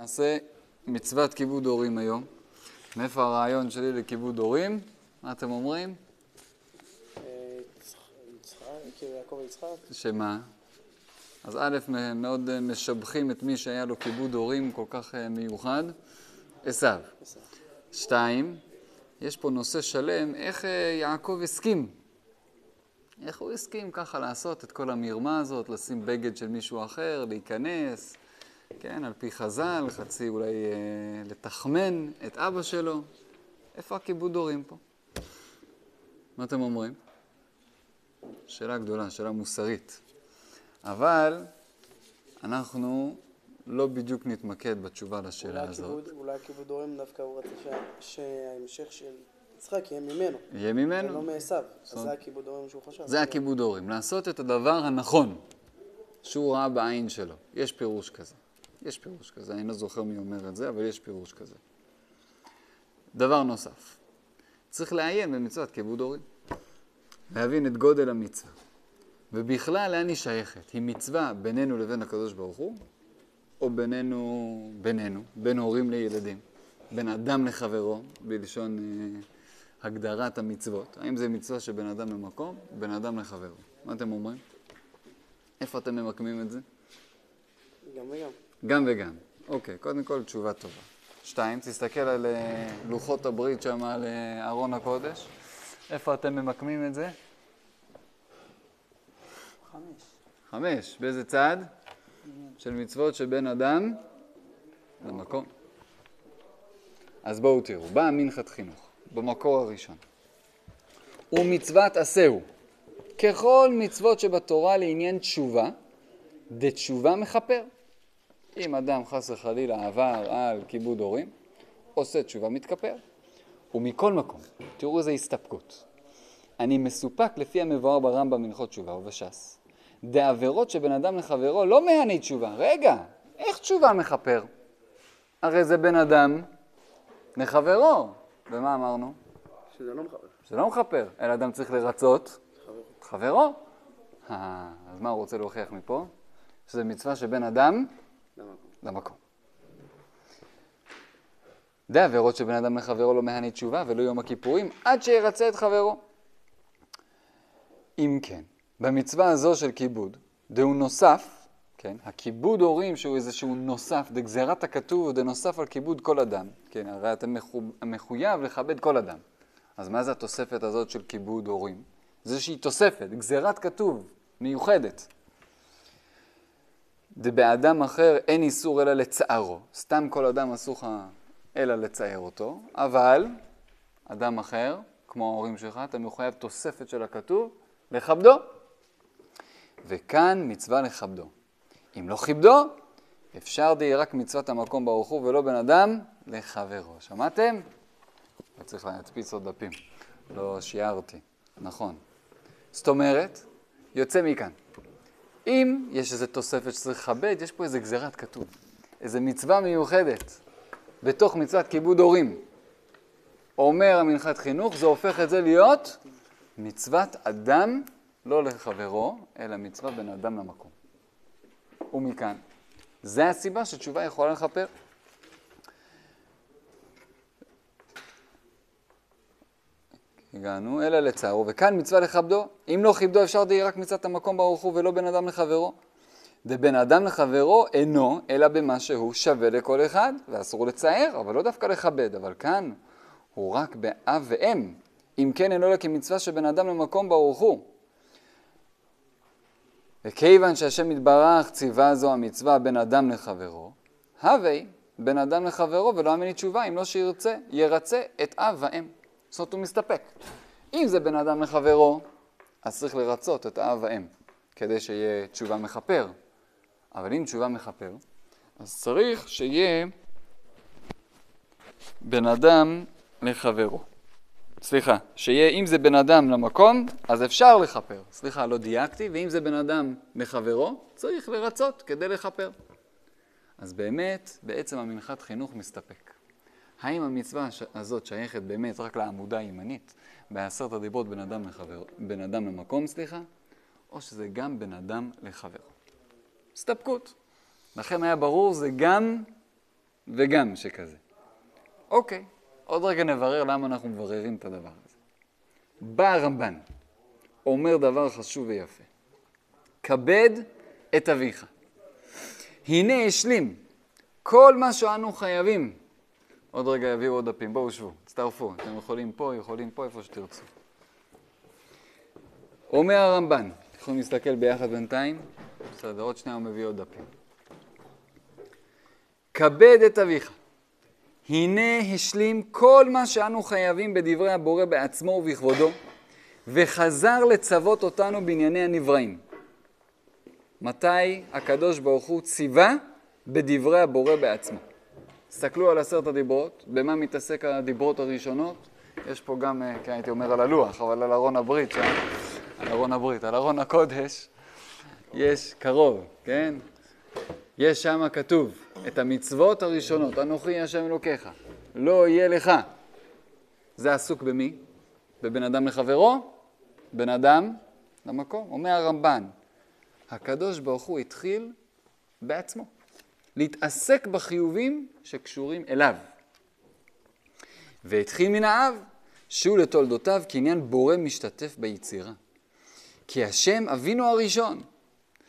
נעשה מצוות כיבוד הורים היום. מאיפה הרעיון שלי לכיבוד הורים? מה אתם אומרים? שמה? אז א', מאוד משבחים את מי שהיה לו כיבוד הורים כל כך אה, מיוחד, עשיו. שתיים, יש פה נושא שלם, איך אה, יעקב הסכים. איך הוא הסכים ככה לעשות את כל המרמה הזאת, לשים בגד של מישהו אחר, להיכנס, כן, על פי חז"ל, חצי אולי אה, לתחמן את אבא שלו. איפה הכיבוד הורים פה? מה אתם אומרים? שאלה גדולה, שאלה מוסרית. אבל אנחנו לא בדיוק נתמקד בתשובה לשאלה אולי הזאת. הכיבוד- אולי הכיבוד הורים דווקא הוא רצה שה- שההמשך של יצחק יהיה ממנו. יהיה ולא ממנו. מעשיו. אז זה הכיבוד הורים שהוא חשב. זה הכיבוד הורים, לעשות את הדבר הנכון שהוא ראה בעין שלו. יש פירוש כזה. יש פירוש כזה, אני לא זוכר מי אומר את זה, אבל יש פירוש כזה. דבר נוסף, צריך לעיין במצוות כיבוד הורים. להבין את גודל המצווה. ובכלל, לאן היא שייכת? היא מצווה בינינו לבין הקדוש ברוך הוא, או בינינו, בינינו, בין הורים לילדים, בין אדם לחברו, בלשון אה, הגדרת המצוות. האם זה מצווה שבין אדם למקום, בין אדם לחברו? מה אתם אומרים? איפה אתם ממקמים את זה? גם וגם. גם וגם. אוקיי, קודם כל תשובה טובה. שתיים, תסתכל על אה, לוחות הברית שם, על אה, ארון הקודש. איפה אתם ממקמים את זה? חמש. חמש. באיזה צד? של מצוות שבין אדם למקום. אז בואו תראו, באה מנחת חינוך, במקור הראשון. ומצוות עשהו. ככל מצוות שבתורה לעניין תשובה, דתשובה מכפר. אם אדם חס וחלילה עבר על כיבוד הורים, עושה תשובה מתכפר. ומכל מקום, תראו איזה הסתפקות. אני מסופק לפי המבואר ברמב"ם הלכות תשובה ובש"ס. דעבירות שבין אדם לחברו לא מהני תשובה. רגע, איך תשובה מכפר? הרי זה בין אדם לחברו. ומה אמרנו? שזה לא מחבר. זה לא מכפר, אלא אדם צריך לרצות חברו. חברו. אה, אז מה הוא רוצה להוכיח מפה? שזה מצווה שבין אדם למה? למקום. די עבירות שבין אדם לחברו לא מהני תשובה ולא יום הכיפורים עד שירצה את חברו. אם כן, במצווה הזו של כיבוד, דהו נוסף, כן, הכיבוד הורים שהוא איזשהו נוסף, דגזירת הכתוב דנוסף על כיבוד כל אדם, כן, הרי אתה מחו, מחויב לכבד כל אדם. אז מה זה התוספת הזאת של כיבוד הורים? זה איזושהי תוספת, גזירת כתוב, מיוחדת. דבאדם אחר אין איסור אלא לצערו. סתם כל אדם אסור לך אלא לצער אותו, אבל אדם אחר, כמו ההורים שלך, אתה מחויב תוספת של הכתוב, לכבדו. וכאן מצווה לכבדו. אם לא כיבדו, אפשר די רק מצוות המקום ברוך הוא ולא בן אדם לחברו. שמעתם? לא צריך להדפיס עוד דפים, לא שיערתי, נכון. זאת אומרת, יוצא מכאן. אם יש איזו תוספת שצריך לכבד, יש פה איזו גזירת כתוב, איזו מצווה מיוחדת בתוך מצוות כיבוד הורים. אומר המנחת חינוך, זה הופך את זה להיות מצוות אדם, לא לחברו, אלא מצווה בין אדם למקום. ומכאן, זה הסיבה שתשובה יכולה לכפר. הגענו, אלא לצערו, וכאן מצווה לכבדו. אם לא כיבדו, אפשר די רק מצוות המקום ברוך הוא ולא בין אדם לחברו. דבין אדם לחברו אינו, אלא במה שהוא שווה לכל אחד, ואסור לצער, אבל לא דווקא לכבד. אבל כאן הוא רק באב ואם. אם כן, אינו אלא כמצווה שבין אדם למקום ברוך הוא. וכיוון שהשם יתברך ציווה זו המצווה בין אדם לחברו, הווי בין אדם לחברו ולא אמני תשובה, אם לא שירצה, ירצה את אב ואם. זאת אומרת, הוא מסתפק. אם זה בין אדם לחברו, אז צריך לרצות את האב והאם, כדי שיהיה תשובה מכפר. אבל אם תשובה מכפר, אז צריך שיהיה בין אדם לחברו. סליחה, שיהיה, אם זה בין אדם למקום, אז אפשר לכפר. סליחה, לא דייקתי, ואם זה בין אדם לחברו, צריך לרצות כדי לכפר. אז באמת, בעצם המנחת חינוך מסתפק. האם המצווה הזאת שייכת באמת רק לעמודה הימנית, בעשרת הדיברות בין אדם, לחבר, בין אדם למקום, סליחה, או שזה גם בין אדם לחבר? הסתפקות. לכם היה ברור, זה גם וגם שכזה. אוקיי, עוד רגע נברר למה אנחנו מבררים את הדבר הזה. בא הרמב"ן, אומר דבר חשוב ויפה. כבד את אביך. הנה השלים כל מה שאנו חייבים. עוד רגע יביאו עוד דפים, בואו שבו, תצטרפו, אתם יכולים פה, יכולים פה, איפה שתרצו. אומר הרמב"ן, יכולים להסתכל ביחד בינתיים? בסדר, עוד שנייה הוא מביא עוד דפים. כבד את אביך. הנה השלים כל מה שאנו חייבים בדברי הבורא בעצמו ובכבודו, וחזר לצוות אותנו בענייני הנבראים. מתי הקדוש ברוך הוא ציווה? בדברי הבורא בעצמו. תסתכלו על עשרת הדיברות, במה מתעסק הדיברות הראשונות? יש פה גם, אה, כן, הייתי אומר על הלוח, אבל על ארון הברית שם, על ארון הברית, על ארון הקודש, יש קרוב, כן? יש שם כתוב את המצוות הראשונות, אנוכי השם אלוקיך, לא יהיה לך. זה עסוק במי? בבן אדם לחברו? בן אדם למקום. אומר הרמב"ן, הקדוש ברוך הוא התחיל בעצמו. להתעסק בחיובים שקשורים אליו. והתחיל מן האב, שהוא לתולדותיו כעניין בורא משתתף ביצירה. כי השם אבינו הראשון,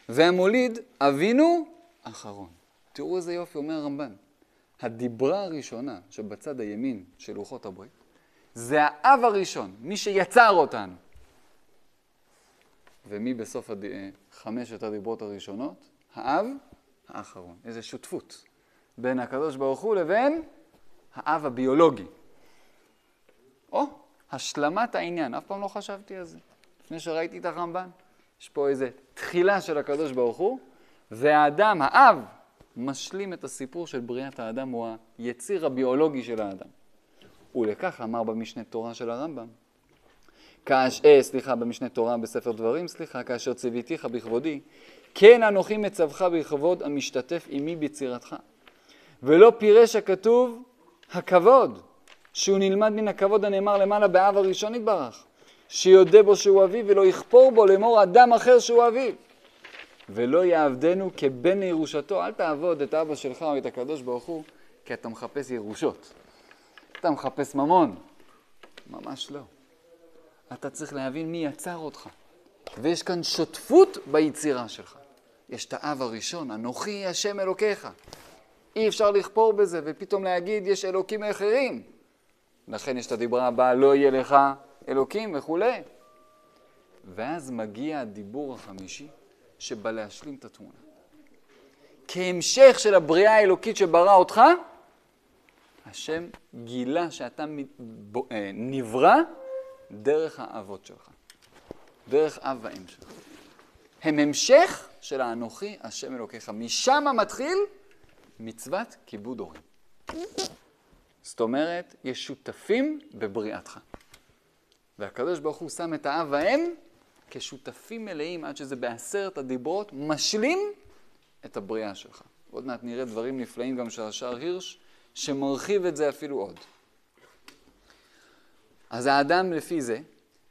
והמוליד אבינו אחרון. תראו איזה יופי אומר הרמב"ן. הדיברה הראשונה שבצד הימין של לוחות הברית, זה האב הראשון, מי שיצר אותנו. ומי בסוף הד... חמשת הדיברות הראשונות? האב האחרון. איזו שותפות בין הקדוש ברוך הוא לבין האב הביולוגי. או, השלמת העניין, אף פעם לא חשבתי על זה. לפני שראיתי את הרמב"ן, יש פה איזו תחילה של הקדוש ברוך הוא, והאדם, האב, משלים את הסיפור של בריאת האדם, הוא היציר הביולוגי של האדם. ולכך אמר במשנה תורה של הרמב"ם. כאש, אה, סליחה, במשנה תורה בספר דברים, סליחה, כאשר ציוויתיך בכבודי, כן אנוכי מצווך בכבוד המשתתף עמי ביצירתך. ולא פירש הכתוב הכבוד, שהוא נלמד מן הכבוד הנאמר למעלה באב הראשון יתברך, שיודה בו שהוא אביו ולא יכפור בו לאמור אדם אחר שהוא אביו. ולא יעבדנו כבן לירושתו, אל תעבוד את אבא שלך או את הקדוש ברוך הוא, כי אתה מחפש ירושות. אתה מחפש ממון. ממש לא. אתה צריך להבין מי יצר אותך. ויש כאן שותפות ביצירה שלך. יש את האב הראשון, אנוכי השם אלוקיך. אי אפשר לכפור בזה, ופתאום להגיד יש אלוקים אחרים. לכן יש את הדיברה הבאה, לא יהיה לך אלוקים וכולי. ואז מגיע הדיבור החמישי, שבא להשלים את התמונה. כהמשך של הבריאה האלוקית שברא אותך, השם גילה שאתה אה, נברא דרך האבות שלך, דרך אב ואם שלך. הם המשך של האנוכי השם אלוקיך. משם מתחיל מצוות כיבוד הורים. זאת אומרת, יש שותפים בבריאתך. והקדוש ברוך הוא שם את האב והאם כשותפים מלאים עד שזה בעשרת הדיברות משלים את הבריאה שלך. עוד מעט נראה דברים נפלאים גם של השער הירש, שמרחיב את זה אפילו עוד. אז האדם לפי זה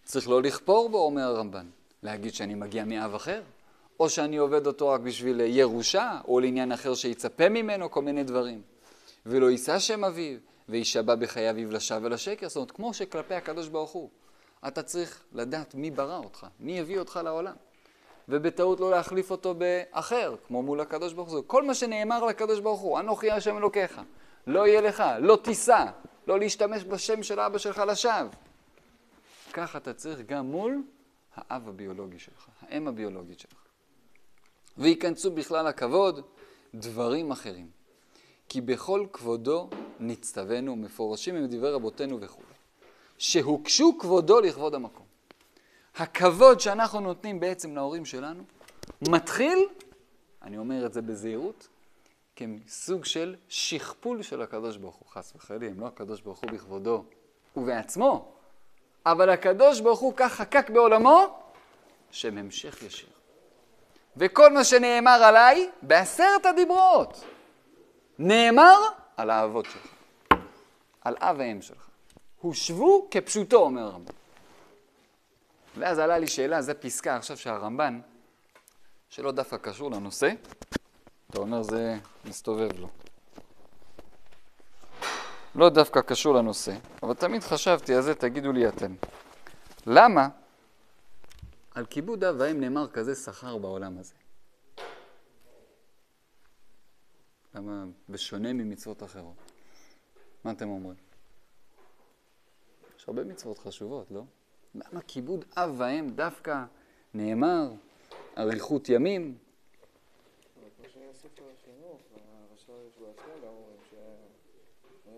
צריך לא לכפור בו, אומר הרמב"ן, להגיד שאני מגיע מאב אחר, או שאני עובד אותו רק בשביל ירושה, או לעניין אחר שיצפה ממנו, כל מיני דברים. ולא יישא שם אביו, וישבע בחייו יבלשה ולשקר. זאת אומרת, כמו שכלפי הקדוש ברוך הוא, אתה צריך לדעת מי ברא אותך, מי הביא אותך לעולם. ובטעות לא להחליף אותו באחר, כמו מול הקדוש ברוך הוא. כל מה שנאמר לקדוש ברוך הוא, אנוכי השם אלוקיך, לא יהיה לך, לא תישא, לא להשתמש בשם של אבא שלך לשווא. כך אתה צריך גם מול האב הביולוגי שלך, האם הביולוגית שלך. וייכנסו בכלל הכבוד דברים אחרים. כי בכל כבודו נצטווינו, מפורשים עם דברי רבותינו וכו'. שהוקשו כבודו לכבוד המקום. הכבוד שאנחנו נותנים בעצם להורים שלנו, מתחיל, אני אומר את זה בזהירות, כסוג של שכפול של הקדוש ברוך הוא, חס וחלילה, לא הקדוש ברוך הוא בכבודו ובעצמו, אבל הקדוש ברוך הוא כך חקק בעולמו, שהם המשך ישיר. וכל מה שנאמר עליי, בעשרת הדיברות, נאמר על האבות שלך, על אב ואם שלך. הושבו כפשוטו, אומר הרמב"ן. ואז עלה לי שאלה, זו פסקה עכשיו שהרמב"ן, שלא דווקא קשור לנושא, אתה אומר זה מסתובב לו. לא דווקא קשור לנושא, אבל תמיד חשבתי על זה, תגידו לי אתם. למה על כיבוד אב ואם נאמר כזה שכר בעולם הזה? למה בשונה ממצוות אחרות? מה אתם אומרים? יש הרבה מצוות חשובות, לא? למה כיבוד אב ואם דווקא נאמר אריכות ימים? כמו שיוסף החינוך, הרש"ר יש בעצמו גם אומרים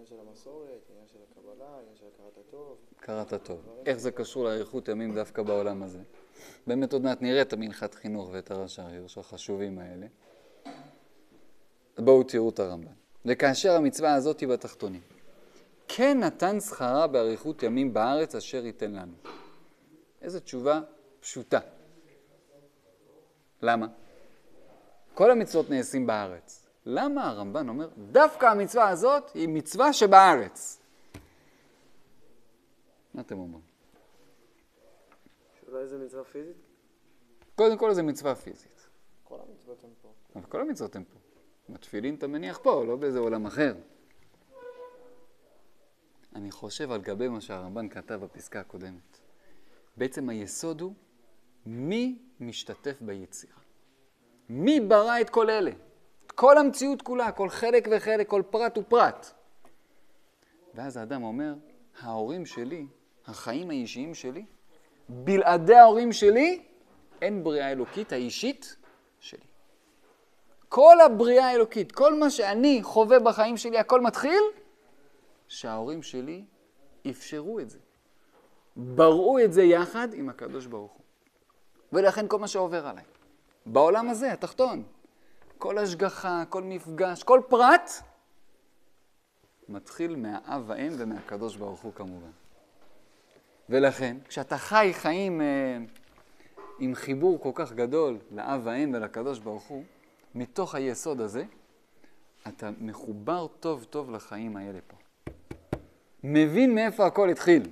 שעניין של המסורת, עניין של הקבלה, עניין של הכרת הטוב. הכרת הטוב. איך זה קשור לאריכות ימים דווקא בעולם הזה? באמת עוד מעט נראה את המנחת חינוך ואת הרש"ר הירש החשובים האלה. בואו תראו את הרמב"ן. וכאשר המצווה הזאת היא בתחתונים, כן נתן שכרה באריכות ימים בארץ אשר ייתן לנו. איזו תשובה פשוטה. למה? כל המצוות נעשים בארץ. למה הרמב"ן אומר, דווקא המצווה הזאת היא מצווה שבארץ? מה אתם אומרים? שאולי זה מצווה פיזית? קודם כל זה מצווה פיזית. כל המצוות הן פה. אבל כל המצוות הן פה. התפילין אתה מניח פה, לא באיזה עולם אחר. אני חושב על גבי מה שהרמב"ן כתב בפסקה הקודמת. בעצם היסוד הוא מי משתתף ביצירה. מי ברא את כל אלה? כל המציאות כולה, כל חלק וחלק, כל פרט ופרט. ואז האדם אומר, ההורים שלי, החיים האישיים שלי, בלעדי ההורים שלי, אין בריאה אלוקית האישית שלי. כל הבריאה האלוקית, כל מה שאני חווה בחיים שלי, הכל מתחיל שההורים שלי אפשרו את זה. בראו את זה יחד עם הקדוש ברוך הוא. ולכן כל מה שעובר עליי. בעולם הזה, התחתון, כל השגחה, כל מפגש, כל פרט, מתחיל מהאב והאם ומהקדוש ברוך הוא כמובן. ולכן, כשאתה חי חיים אה, עם חיבור כל כך גדול לאב והאם ולקדוש ברוך הוא, מתוך היסוד הזה, אתה מחובר טוב טוב לחיים האלה פה. מבין מאיפה הכל התחיל.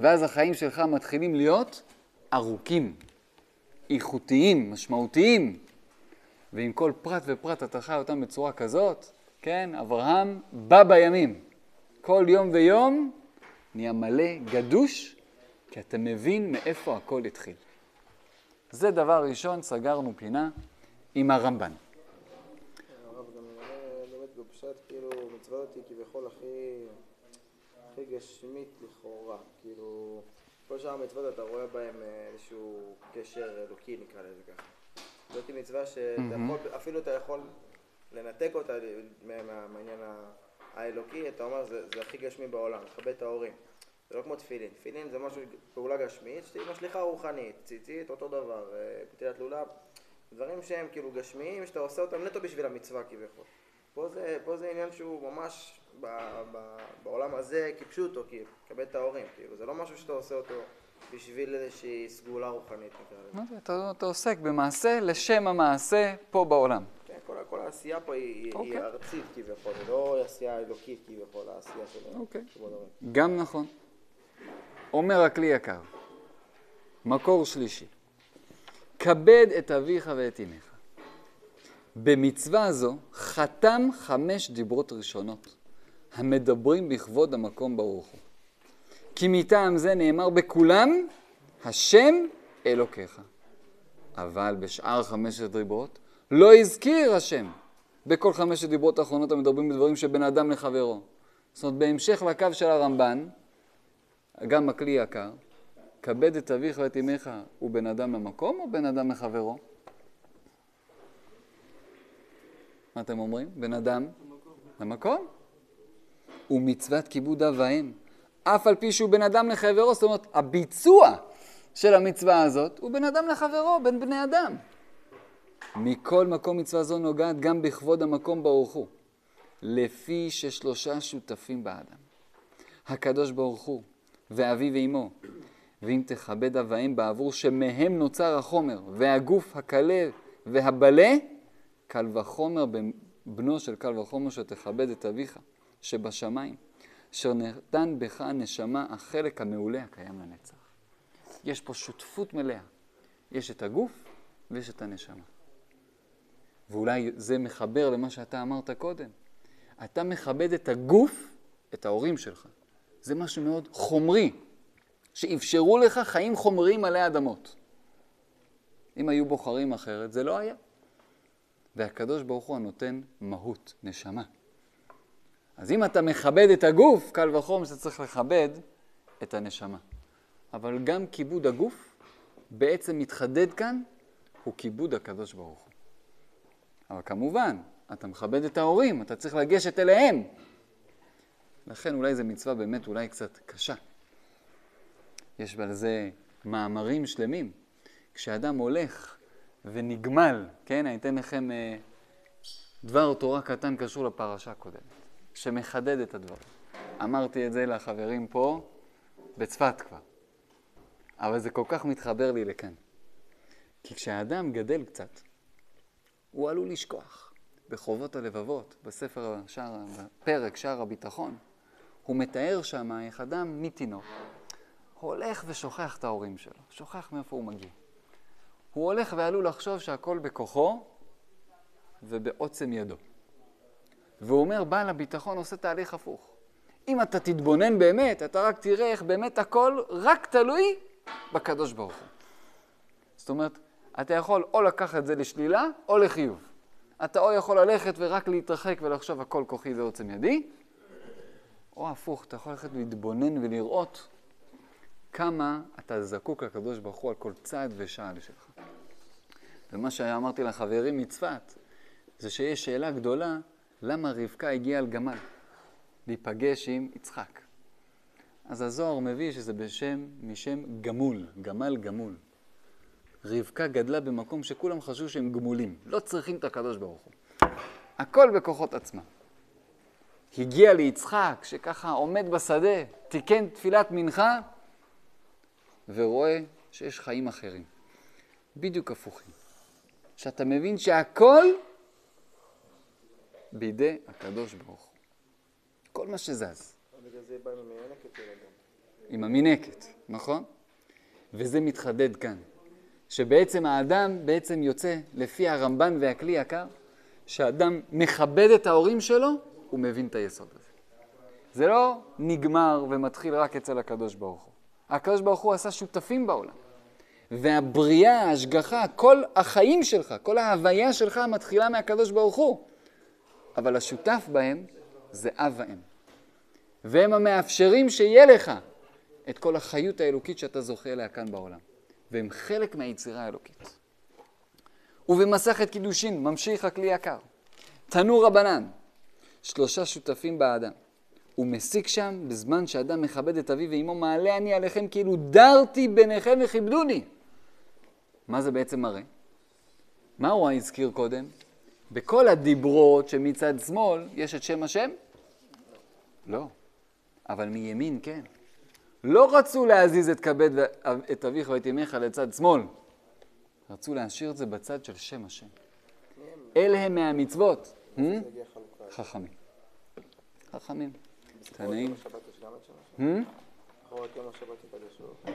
ואז החיים שלך מתחילים להיות ארוכים, איכותיים, משמעותיים. ועם כל פרט ופרט אתה חי אותם בצורה כזאת, כן, אברהם בא בימים. כל יום ויום נהיה מלא, גדוש, כי אתה מבין מאיפה הכל התחיל. זה דבר ראשון, סגרנו פינה עם הרמב"ן. באמת בפשט, כאילו, מצווה אותי כביכול הכי, הכי גשמית לכאורה. כאילו, כל שאר המצוות אתה רואה בהם אה, איזשהו קשר אלוקי, נקרא לזה ככה. זאת מצווה שאתה יכול, אפילו אתה יכול לנתק אותה מה- מה- מהעניין האלוקי, אתה אומר, זה, זה הכי גשמי בעולם, לכבד את ההורים. זה לא כמו תפילין. תפילין זה משהו, פעולה גשמית, שהיא משליכה רוחנית, ציצית, אותו דבר, אה, פתילת לולב. דברים שהם כאילו גשמיים, שאתה עושה אותם נטו בשביל המצווה כביכול. פה זה, פה זה עניין שהוא ממש ב, ב, בעולם הזה כפשוטו, כאילו, כבד את ההורים, כאילו, זה לא משהו שאתה עושה אותו בשביל איזושהי סגולה רוחנית, נקרא לזה. לא יודע, אתה, אתה עוסק במעשה לשם המעשה פה בעולם. כן, כל, העשייה פה היא, היא, אוקיי. היא ארצית כביכול, זה לא עשייה אלוקית כביכול, העשייה של אוקיי. כבוד ההורים. גם נכון. אומר הכלי יקר, מקור שלישי, כבד את אביך ואת אמך. במצווה זו חתם חמש דיברות ראשונות, המדברים בכבוד המקום ברוך הוא. כי מטעם זה נאמר בכולם, השם אלוקיך. אבל בשאר חמשת דיברות לא הזכיר השם. בכל חמשת דיברות האחרונות המדברים בדברים שבין אדם לחברו. זאת אומרת, בהמשך לקו של הרמב"ן, גם הכלי יקר, כבד את אביך ואת אמך, הוא בין אדם למקום או בין אדם לחברו? מה אתם אומרים? בין אדם למקום. ומצוות כיבוד אב ואם. אף על פי שהוא בין אדם לחברו, זאת אומרת, הביצוע של המצווה הזאת הוא בין אדם לחברו, בין בני אדם. מכל מקום מצווה זו נוגעת גם בכבוד המקום ברוך הוא, לפי ששלושה שותפים באדם. הקדוש ברוך הוא, ואבי ואמו, ואם תכבד אב ואם בעבור שמהם נוצר החומר, והגוף הקלה והבלה, קל וחומר בנו של קל וחומר שתכבד את אביך שבשמיים, אשר נתן בך הנשמה החלק המעולה הקיים לנצח. יש פה שותפות מלאה. יש את הגוף ויש את הנשמה. ואולי זה מחבר למה שאתה אמרת קודם. אתה מכבד את הגוף את ההורים שלך. זה משהו מאוד חומרי, שאפשרו לך חיים חומריים עלי אדמות. אם היו בוחרים אחרת, זה לא היה. והקדוש ברוך הוא הנותן מהות, נשמה. אז אם אתה מכבד את הגוף, קל וחומר שאתה צריך לכבד את הנשמה. אבל גם כיבוד הגוף בעצם מתחדד כאן, הוא כיבוד הקדוש ברוך הוא. אבל כמובן, אתה מכבד את ההורים, אתה צריך לגשת אליהם. לכן אולי זו מצווה באמת אולי קצת קשה. יש על זה מאמרים שלמים. כשאדם הולך ונגמל, כן, אני אתן לכם אה, דבר תורה קטן קשור לפרשה הקודמת, שמחדד את הדברים. אמרתי את זה לחברים פה בצפת כבר, אבל זה כל כך מתחבר לי לכאן. כי כשהאדם גדל קצת, הוא עלול לשכוח. בחובות הלבבות, בספר, שער, בפרק שער הביטחון, הוא מתאר שם איך אדם מתינוק הולך ושוכח את ההורים שלו, שוכח מאיפה הוא מגיע. הוא הולך ועלול לחשוב שהכל בכוחו ובעוצם ידו. והוא אומר, בעל הביטחון עושה תהליך הפוך. אם אתה תתבונן באמת, אתה רק תראה איך באמת הכל רק תלוי בקדוש ברוך הוא. זאת אומרת, אתה יכול או לקחת את זה לשלילה או לחיוב. אתה או יכול ללכת ורק להתרחק ולחשוב הכל כוחי ועוצם ידי, או הפוך, אתה יכול ללכת להתבונן ולראות כמה אתה זקוק לקדוש ברוך הוא על כל צעד ושעל שלך. ומה שאמרתי לחברים מצפת, זה שיש שאלה גדולה, למה רבקה הגיעה על גמל? להיפגש עם יצחק. אז הזוהר מביא שזה בשם, משם גמול, גמל גמול. רבקה גדלה במקום שכולם חשבו שהם גמולים, לא צריכים את הקדוש ברוך הוא. הכל בכוחות עצמם. הגיע ליצחק, שככה עומד בשדה, תיקן תפילת מנחה, ורואה שיש חיים אחרים. בדיוק הפוכים. שאתה מבין שהכל בידי הקדוש ברוך הוא. כל מה שזז. עם המינקת, נכון? וזה מתחדד כאן. שבעצם האדם בעצם יוצא לפי הרמב"ן והכלי יקר, שאדם מכבד את ההורים שלו, הוא מבין את היסוד הזה. זה לא נגמר ומתחיל רק אצל הקדוש ברוך הוא. הקדוש ברוך הוא עשה שותפים בעולם. והבריאה, ההשגחה, כל החיים שלך, כל ההוויה שלך מתחילה מהקדוש ברוך הוא. אבל השותף בהם זה אב ואם. והם המאפשרים שיהיה לך את כל החיות האלוקית שאתה זוכה אליה כאן בעולם. והם חלק מהיצירה האלוקית. ובמסכת קידושין ממשיך הכלי יקר. תנו רבנן, שלושה שותפים באדם. הוא מסיק שם בזמן שאדם מכבד את אביו ואמו, מעלה אני עליכם כאילו דרתי ביניכם וכיבדוני. מה זה בעצם מראה? מה הוא הזכיר קודם? בכל הדיברות שמצד שמאל יש את שם השם? לא. אבל מימין כן. לא רצו להזיז את כבד את אביך ואת אמך לצד שמאל. רצו להשאיר את זה בצד של שם השם. אלה הם מהמצוות. חכמים. חכמים. תנאים. Hmm?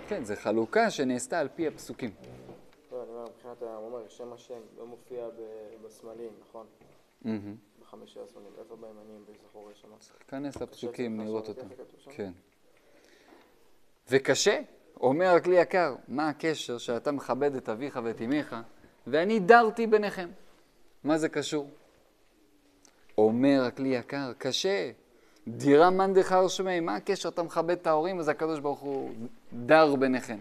כן, זו חלוקה שנעשתה על פי הפסוקים. מבחינת, הוא אומר, שם השם לא מופיע בסמלים, נכון? בחמישה הסמלים, איפה בימנים, בזכור יש שם? להיכנס לפסוקים, לראות אותם. כן. וקשה, אומר הכלי יקר, מה הקשר שאתה מכבד את אביך ואת אמך, ואני דרתי ביניכם? מה זה קשור? אומר הכלי יקר, קשה. דירה מאן דחר שמי, מה הקשר? אתה מכבד את ההורים, אז הקדוש ברוך הוא דר ביניכם.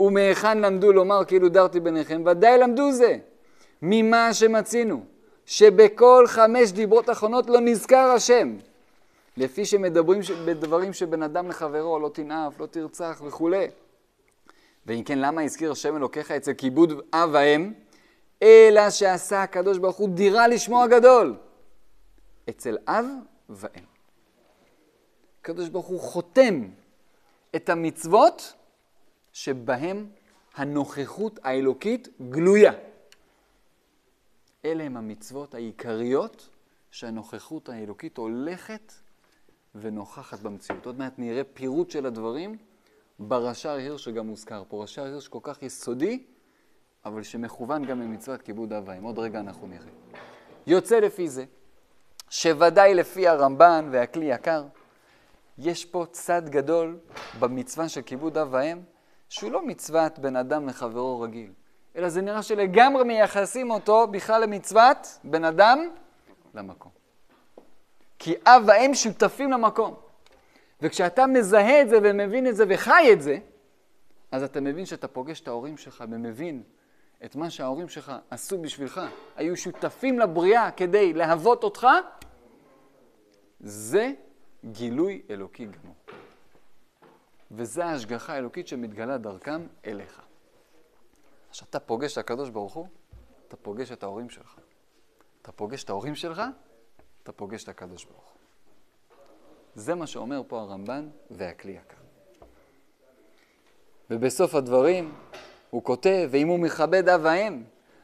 ומהיכן למדו לומר כאילו דרתי ביניכם? ודאי למדו זה. ממה שמצינו, שבכל חמש דיברות אחרונות לא נזכר השם. לפי שמדברים בדברים שבין אדם לחברו, לא תנאף, לא תרצח וכולי. ואם כן, למה הזכיר השם אלוקיך אצל כיבוד אב ואם? אלא שעשה הקדוש ברוך הוא דירה לשמו הגדול. אצל אב ואם. הקדוש ברוך הוא חותם את המצוות שבהם הנוכחות האלוקית גלויה. אלה הם המצוות העיקריות שהנוכחות האלוקית הולכת ונוכחת במציאות. עוד מעט נראה פירוט של הדברים ברש"ר הירש שגם מוזכר פה. רש"ר הירש כל כך יסודי, אבל שמכוון גם למצוות כיבוד אב ואם. עוד רגע אנחנו נראה. יוצא לפי זה, שוודאי לפי הרמב"ן והכלי יקר, יש פה צד גדול במצווה של כיבוד אב ואם, שהוא לא מצוות בן אדם לחברו רגיל, אלא זה נראה שלגמרי מייחסים אותו בכלל למצוות בן אדם למקום. כי אב ואם שותפים למקום. וכשאתה מזהה את זה ומבין את זה וחי את זה, אז אתה מבין שאתה פוגש את ההורים שלך ומבין את מה שההורים שלך עשו בשבילך, היו שותפים לבריאה כדי להוות אותך, זה גילוי אלוקי גמור. וזה ההשגחה האלוקית שמתגלה דרכם אליך. כשאתה פוגש את הקדוש ברוך הוא, אתה פוגש את ההורים שלך. אתה פוגש את ההורים שלך, אתה פוגש את הקדוש ברוך הוא. זה מה שאומר פה הרמב"ן והכלי יקר. ובסוף הדברים הוא כותב, ואם הוא מכבד אב ואם,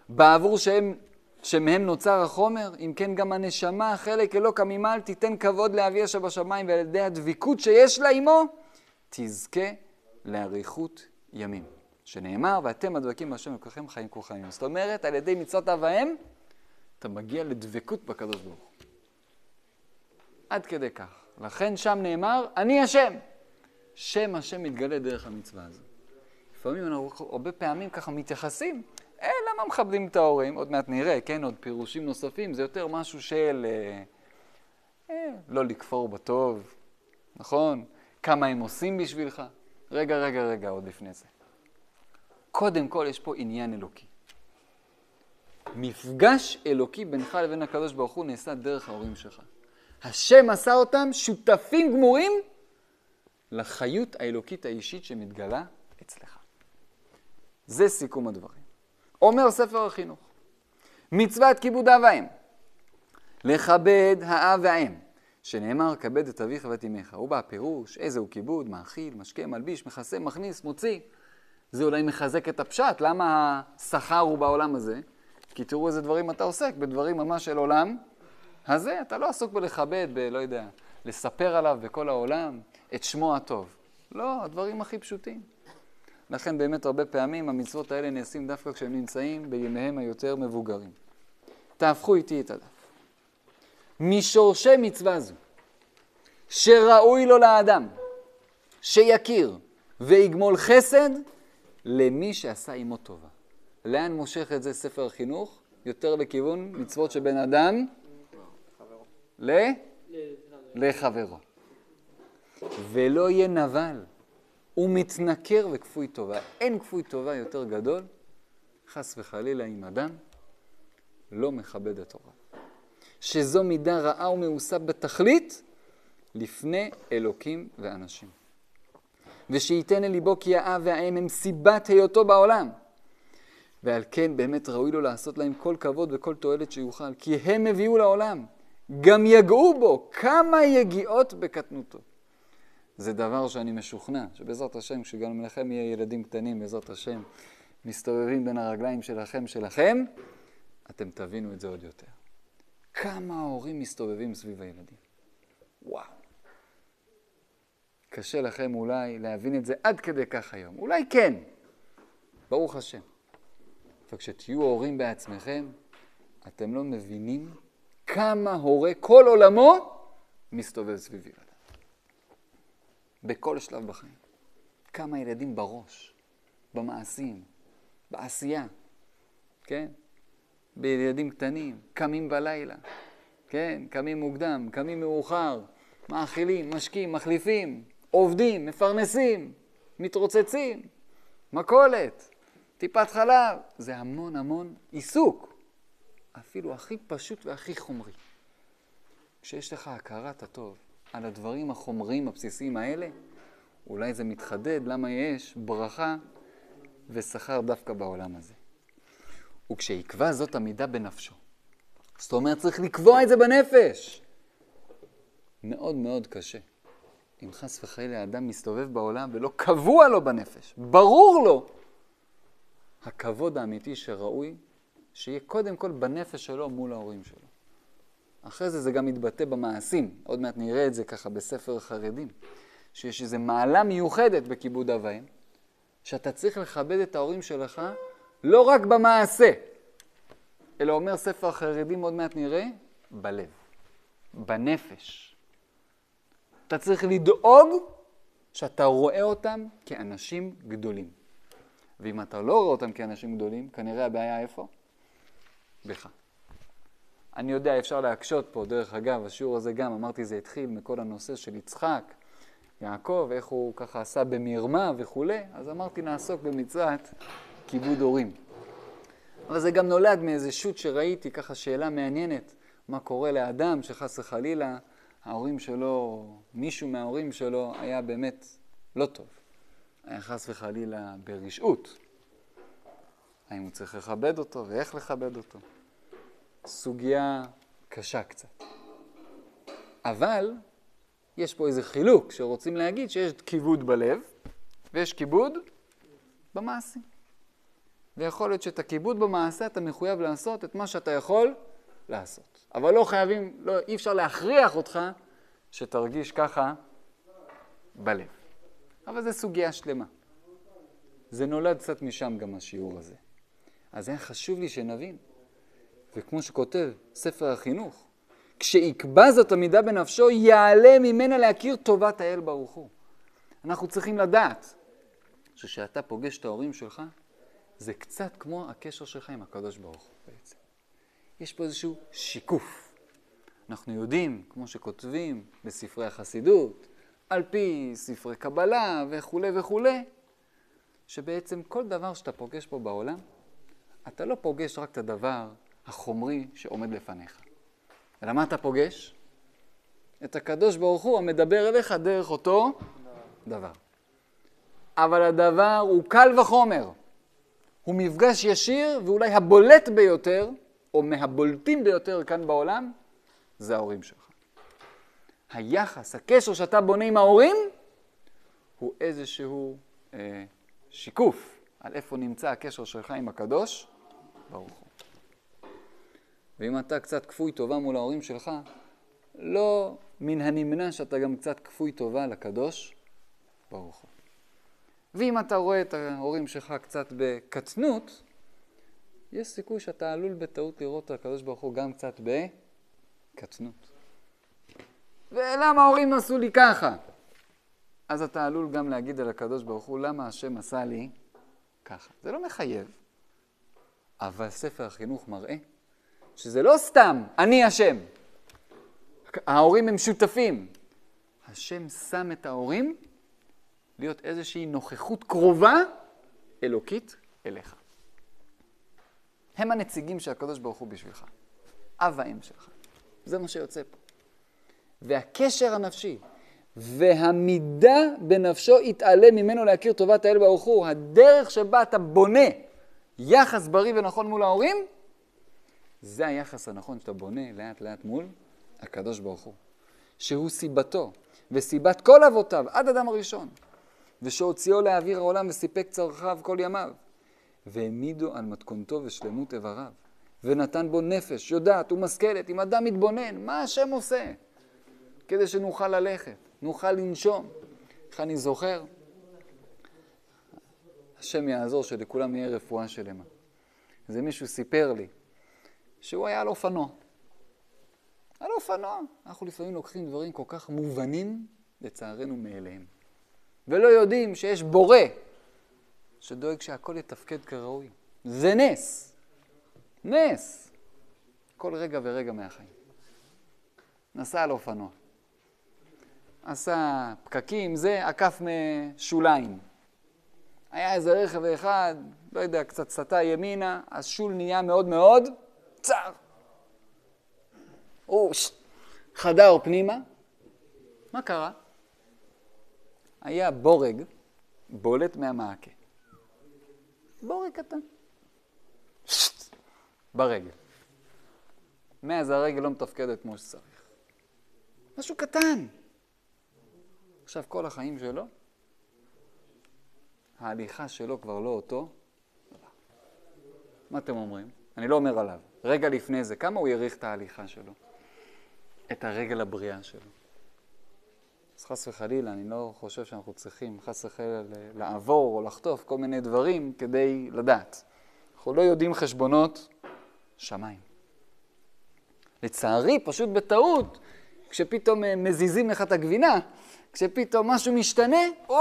בעבור שהם, שמהם נוצר החומר, אם כן גם הנשמה, חלק אלוקא ממעל, תיתן כבוד לאביה שבשמיים, ועל ידי הדביקות שיש לה עמו, תזכה לאריכות ימים. שנאמר, ואתם הדבקים בהשם אלוקיכם חיים כל חיים. זאת אומרת, על ידי מצוות אב ואם, אתה מגיע לדבקות בקדוש ברוך הוא. עד כדי כך. לכן שם נאמר, אני השם. שם השם מתגלה דרך המצווה הזו. לפעמים אנחנו הרבה פעמים ככה מתייחסים, אה, למה מכבדים את ההורים? עוד מעט נראה, כן, עוד פירושים נוספים, זה יותר משהו של אה, אה, לא לכפור בטוב, נכון? כמה הם עושים בשבילך? רגע, רגע, רגע, עוד לפני זה. קודם כל יש פה עניין אלוקי. מפגש אלוקי בינך לבין הקדוש ברוך הוא נעשה דרך ההורים שלך. השם עשה אותם שותפים גמורים לחיות האלוקית האישית שמתגלה אצלך. זה סיכום הדברים. אומר ספר החינוך, מצוות כיבוד אב לכבד האב והאם, שנאמר כבד את אביך ואת אמך. הוא בא פירוש, איזה הוא כיבוד, מאכיל, משקה, מלביש, מכסה, מכניס, מוציא. זה אולי מחזק את הפשט, למה השכר הוא בעולם הזה? כי תראו איזה דברים אתה עוסק, בדברים ממש של עולם הזה. אתה לא עסוק בלכבד, בלא יודע, לספר עליו בכל העולם את שמו הטוב. לא, הדברים הכי פשוטים. לכן באמת הרבה פעמים המצוות האלה נעשים דווקא כשהם נמצאים בימיהם היותר מבוגרים. תהפכו איתי את הדף. משורשי מצווה זו, שראוי לו לאדם, שיכיר ויגמול חסד למי שעשה עמו טובה. לאן מושך את זה ספר החינוך? יותר לכיוון מצוות שבין אדם ל... לחברו. ולא יהיה נבל. הוא מתנכר וכפוי טובה. אין כפוי טובה יותר גדול, חס וחלילה, אם אדם לא מכבד הוריו. שזו מידה רעה ומאוסה בתכלית לפני אלוקים ואנשים. ושייתן אל ליבו כי האב והאם הם סיבת היותו בעולם. ועל כן באמת ראוי לו לעשות להם כל כבוד וכל תועלת שיוכל, כי הם הביאו לעולם, גם יגעו בו כמה יגיעות בקטנותו. זה דבר שאני משוכנע, שבעזרת השם, כשגם לכם יהיה ילדים קטנים, בעזרת השם, מסתובבים בין הרגליים שלכם שלכם, אתם תבינו את זה עוד יותר. כמה ההורים מסתובבים סביב הילדים. וואו. קשה לכם אולי להבין את זה עד כדי כך היום. אולי כן, ברוך השם. וכשתהיו הורים בעצמכם, אתם לא מבינים כמה הורה כל עולמו מסתובב סביב ילד. בכל שלב בחיים. כמה ילדים בראש, במעשים, בעשייה, כן? בילדים קטנים, קמים בלילה, כן? קמים מוקדם, קמים מאוחר, מאכילים, משקים, מחליפים, עובדים, מפרנסים, מתרוצצים, מכולת, טיפת חלב. זה המון המון עיסוק, אפילו הכי פשוט והכי חומרי. כשיש לך הכרת הטוב, על הדברים החומריים הבסיסיים האלה, אולי זה מתחדד למה יש ברכה ושכר דווקא בעולם הזה. וכשיקבע זאת המידה בנפשו, זאת אומרת צריך לקבוע את זה בנפש. מאוד מאוד קשה. אם חס וחלילה אדם מסתובב בעולם ולא קבוע לו בנפש, ברור לו הכבוד האמיתי שראוי שיהיה קודם כל בנפש שלו מול ההורים שלו. אחרי זה זה גם מתבטא במעשים, עוד מעט נראה את זה ככה בספר החרדים, שיש איזו מעלה מיוחדת בכיבוד אב שאתה צריך לכבד את ההורים שלך לא רק במעשה, אלא אומר ספר החרדים, עוד מעט נראה, בלב, בנפש. אתה צריך לדאוג שאתה רואה אותם כאנשים גדולים. ואם אתה לא רואה אותם כאנשים גדולים, כנראה הבעיה איפה? בך. אני יודע, אפשר להקשות פה, דרך אגב, השיעור הזה גם, אמרתי, זה התחיל מכל הנושא של יצחק, יעקב, איך הוא ככה עשה במרמה וכולי, אז אמרתי, נעסוק במצוות כיבוד הורים. אבל זה גם נולד מאיזה שו"ת שראיתי, ככה שאלה מעניינת, מה קורה לאדם שחס וחלילה ההורים שלו, מישהו מההורים שלו היה באמת לא טוב. היה חס וחלילה ברשעות. האם הוא צריך לכבד אותו ואיך לכבד אותו? סוגיה קשה קצת. אבל יש פה איזה חילוק שרוצים להגיד שיש כיבוד בלב ויש כיבוד במעשים. ויכול להיות שאת הכיבוד במעשה אתה מחויב לעשות את מה שאתה יכול לעשות. אבל לא חייבים, לא, אי אפשר להכריח אותך שתרגיש ככה בלב. אבל זו סוגיה שלמה. זה נולד קצת משם גם השיעור הזה. אז היה חשוב לי שנבין. וכמו שכותב ספר החינוך, כשיקבע זאת המידה בנפשו, יעלה ממנה להכיר טובת האל ברוך הוא. אנחנו צריכים לדעת שכשאתה פוגש את ההורים שלך, זה קצת כמו הקשר שלך עם הקדוש ברוך הוא בעצם. יש פה איזשהו שיקוף. אנחנו יודעים, כמו שכותבים בספרי החסידות, על פי ספרי קבלה וכולי וכולי, שבעצם כל דבר שאתה פוגש פה בעולם, אתה לא פוגש רק את הדבר החומרי שעומד לפניך. אלא מה אתה פוגש? את הקדוש ברוך הוא המדבר אליך דרך אותו דבר. אבל הדבר הוא קל וחומר. הוא מפגש ישיר ואולי הבולט ביותר, או מהבולטים ביותר כאן בעולם, זה ההורים שלך. היחס, הקשר שאתה בונה עם ההורים, הוא איזשהו אה, שיקוף על איפה נמצא הקשר שלך עם הקדוש ברוך הוא. ואם אתה קצת כפוי טובה מול ההורים שלך, לא מן הנמנע שאתה גם קצת כפוי טובה לקדוש ברוך הוא. ואם אתה רואה את ההורים שלך קצת בקטנות, יש סיכוי שאתה עלול בטעות לראות את הקדוש ברוך הוא גם קצת בקטנות. ולמה ההורים עשו לי ככה? אז אתה עלול גם להגיד על הקדוש ברוך הוא, למה השם עשה לי ככה? זה לא מחייב, אבל ספר החינוך מראה שזה לא סתם אני השם. ההורים הם שותפים. השם שם את ההורים להיות איזושהי נוכחות קרובה אלוקית אליך. הם הנציגים של הקדוש ברוך הוא בשבילך. אב האם שלך. זה מה שיוצא פה. והקשר הנפשי והמידה בנפשו יתעלה ממנו להכיר טובת האל ברוך הוא, הדרך שבה אתה בונה יחס בריא ונכון מול ההורים, זה היחס הנכון שאתה בונה לאט לאט מול הקדוש ברוך הוא, שהוא סיבתו וסיבת כל אבותיו עד אדם הראשון, ושהוציאו לאוויר העולם וסיפק צרכיו כל ימיו, והעמידו על מתכונתו ושלמות איבריו, ונתן בו נפש יודעת ומשכלת, אם אדם מתבונן, מה השם עושה? כדי שנוכל ללכת, נוכל לנשום. איך אני זוכר? השם יעזור שלכולם יהיה רפואה שלמה. איזה מישהו סיפר לי שהוא היה על אופנוע. על אופנוע. אנחנו לפעמים לוקחים דברים כל כך מובנים, לצערנו, מאליהם. ולא יודעים שיש בורא שדואג שהכל יתפקד כראוי. זה נס. נס. כל רגע ורגע מהחיים. נסע על אופנוע. עשה פקקים, זה, עקף משוליים. היה איזה רכב אחד, לא יודע, קצת סטה ימינה, השול נהיה מאוד מאוד צר. הוא חדר פנימה, מה קרה? היה בורג בולט מהמעקה. בורג קטן. ברגל. מאז הרגל לא מתפקדת כמו שצריך. משהו קטן. עכשיו כל החיים שלו, ההליכה שלו כבר לא אותו. מה אתם אומרים? אני לא אומר עליו. רגע לפני זה, כמה הוא העריך את ההליכה שלו? את הרגל הבריאה שלו. אז חס וחלילה, אני לא חושב שאנחנו צריכים חס וחלילה לעבור או לחטוף כל מיני דברים כדי לדעת. אנחנו לא יודעים חשבונות שמיים. לצערי, פשוט בטעות, כשפתאום אה, מזיזים לך את הגבינה, כשפתאום משהו משתנה, או,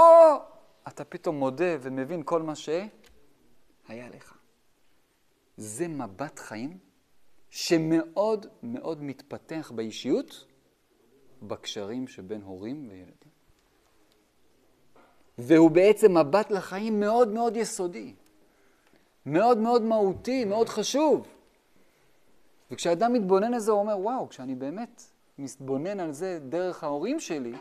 אתה פתאום מודה ומבין כל מה שהיה לך. זה מבט חיים שמאוד מאוד מתפתח באישיות בקשרים שבין הורים וילדים. והוא בעצם מבט לחיים מאוד מאוד יסודי, מאוד מאוד מהותי, מאוד חשוב. וכשאדם מתבונן על זה, הוא אומר, וואו, כשאני באמת מתבונן על זה דרך ההורים שלי,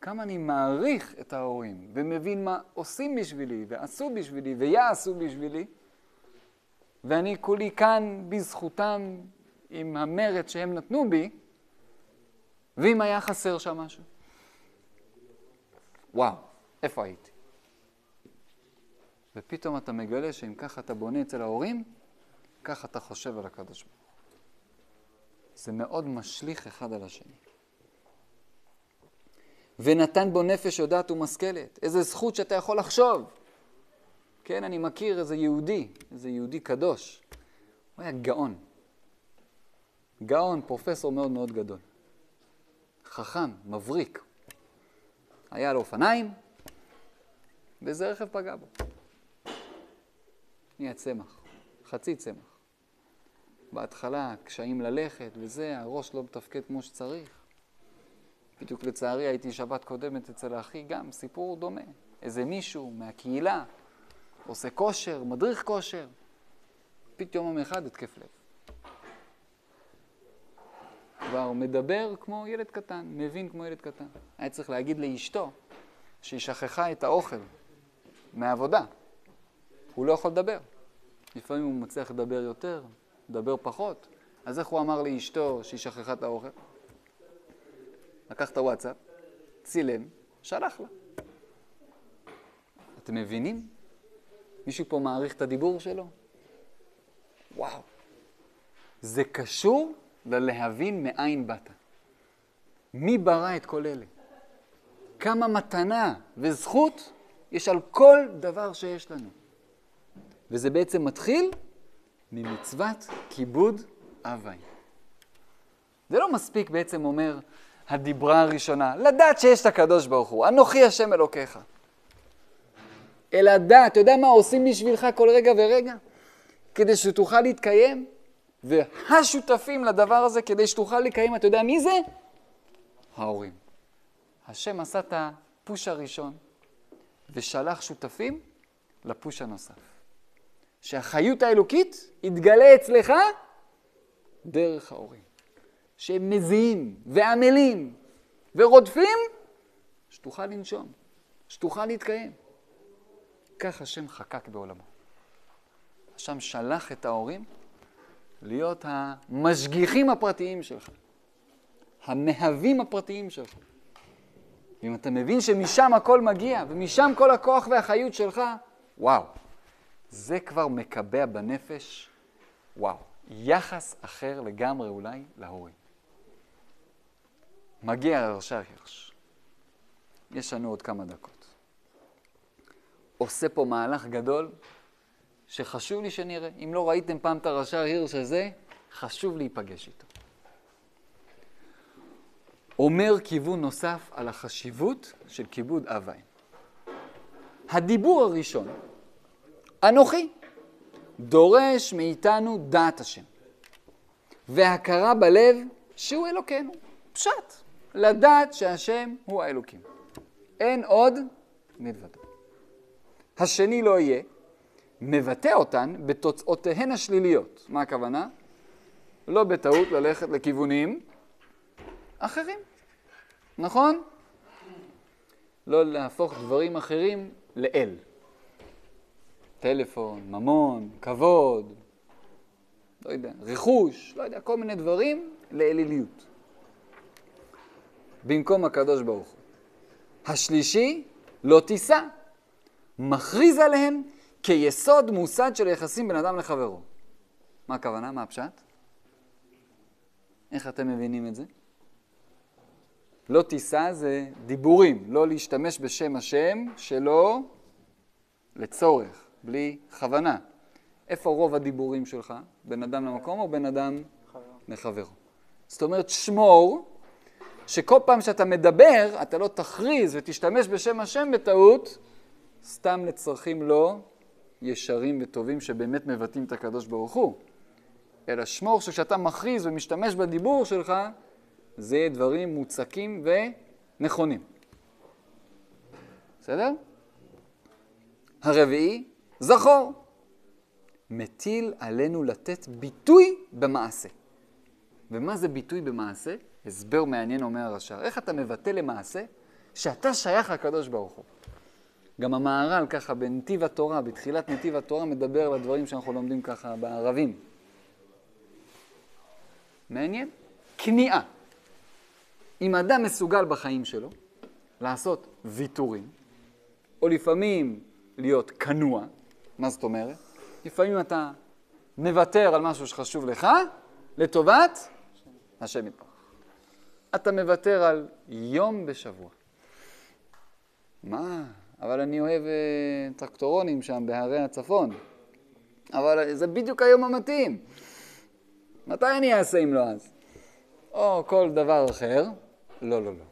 כמה אני מעריך את ההורים, ומבין מה עושים בשבילי, ועשו בשבילי, ויעשו בשבילי, ואני כולי כאן בזכותם עם המרד שהם נתנו בי, ואם היה חסר שם משהו. וואו, איפה הייתי? ופתאום אתה מגלה שאם ככה אתה בונה אצל ההורים, ככה אתה חושב על הקדוש ברוך. זה מאוד משליך אחד על השני. ונתן בו נפש יודעת ומשכלת. איזה זכות שאתה יכול לחשוב. כן, אני מכיר איזה יהודי, איזה יהודי קדוש. הוא היה גאון. גאון, פרופסור מאוד מאוד גדול. חכם, מבריק. היה לו אופניים, ואיזה רכב פגע בו. נהיה צמח, חצי צמח. בהתחלה קשיים ללכת וזה, הראש לא מתפקד כמו שצריך. בדיוק לצערי הייתי שבת קודמת אצל האחי, גם סיפור דומה. איזה מישהו מהקהילה עושה כושר, מדריך כושר, פתאום יום אחד התקף לב. כבר מדבר כמו ילד קטן, מבין כמו ילד קטן. היה צריך להגיד לאשתו שהיא שכחה את האוכל מהעבודה. הוא לא יכול לדבר. לפעמים הוא מצליח לדבר יותר, לדבר פחות. אז איך הוא אמר לאשתו שהיא שכחה את האוכל? לקח את הוואטסאפ, צילם, שלח לה. אתם מבינים? מישהו פה מעריך את הדיבור שלו? וואו. זה קשור ללהבין מאין באת. מי ברא את כל אלה? כמה מתנה וזכות יש על כל דבר שיש לנו. וזה בעצם מתחיל ממצוות כיבוד אביי. זה לא מספיק בעצם אומר הדיברה הראשונה, לדעת שיש את הקדוש ברוך הוא, אנוכי השם אלוקיך. אלא דעת, אתה יודע מה עושים בשבילך כל רגע ורגע? כדי שתוכל להתקיים, והשותפים לדבר הזה כדי שתוכל לקיים, אתה יודע מי זה? ההורים. השם עשה את הפוש הראשון ושלח שותפים לפוש הנוסף. שהחיות האלוקית יתגלה אצלך דרך ההורים. שהם מזיעים ועמלים ורודפים, שתוכל לנשום, שתוכל להתקיים. כך השם חקק בעולמו. השם שלח את ההורים להיות המשגיחים הפרטיים שלך, המהווים הפרטיים שלך. ואם אתה מבין שמשם הכל מגיע, ומשם כל הכוח והחיות שלך, וואו, זה כבר מקבע בנפש, וואו, יחס אחר לגמרי אולי להורים. מגיע רש"י הירש. יש לנו עוד כמה דקות. עושה פה מהלך גדול שחשוב לי שנראה. אם לא ראיתם פעם את הרש"י הירש הזה, חשוב להיפגש איתו. אומר כיוון נוסף על החשיבות של כיבוד אב ואם. הדיבור הראשון, אנוכי, דורש מאיתנו דעת השם, והכרה בלב שהוא אלוקינו. פשט, לדעת שהשם הוא האלוקים. אין עוד מלבדו. השני לא יהיה, מבטא אותן בתוצאותיהן השליליות. מה הכוונה? לא בטעות ללכת לכיוונים אחרים, נכון? לא להפוך דברים אחרים לאל. טלפון, ממון, כבוד, לא יודע, רכוש, לא יודע, כל מיני דברים לאליליות. במקום הקדוש ברוך הוא. השלישי, לא תישא. מכריז עליהם כיסוד מוסד של יחסים בין אדם לחברו. מה הכוונה? מה הפשט? איך אתם מבינים את זה? לא תישא זה דיבורים, לא להשתמש בשם השם שלא לצורך, בלי כוונה. איפה רוב הדיבורים שלך? בין אדם למקום או בין אדם לחברו? זאת אומרת, שמור שכל פעם שאתה מדבר, אתה לא תכריז ותשתמש בשם השם בטעות, סתם לצרכים לא ישרים וטובים שבאמת מבטאים את הקדוש ברוך הוא. אלא שמור שכשאתה מכריז ומשתמש בדיבור שלך, זה דברים מוצקים ונכונים. בסדר? הרביעי, זכור. מטיל עלינו לתת ביטוי במעשה. ומה זה ביטוי במעשה? הסבר מעניין אומר הרש"ר. איך אתה מבטא למעשה שאתה שייך לקדוש ברוך הוא? גם המהר"ל ככה בנתיב התורה, בתחילת נתיב התורה, מדבר על הדברים שאנחנו לומדים ככה בערבים. מעניין? כניעה. אם אדם מסוגל בחיים שלו לעשות ויתורים, או לפעמים להיות כנוע, מה זאת אומרת? לפעמים אתה מוותר על משהו שחשוב לך לטובת השם יתברך. אתה מוותר על יום בשבוע. מה? אבל אני אוהב אה, טרקטורונים שם בהרי הצפון. אבל זה בדיוק היום המתאים. מתי אני אעשה אם לא אז? או כל דבר אחר. לא, לא, לא.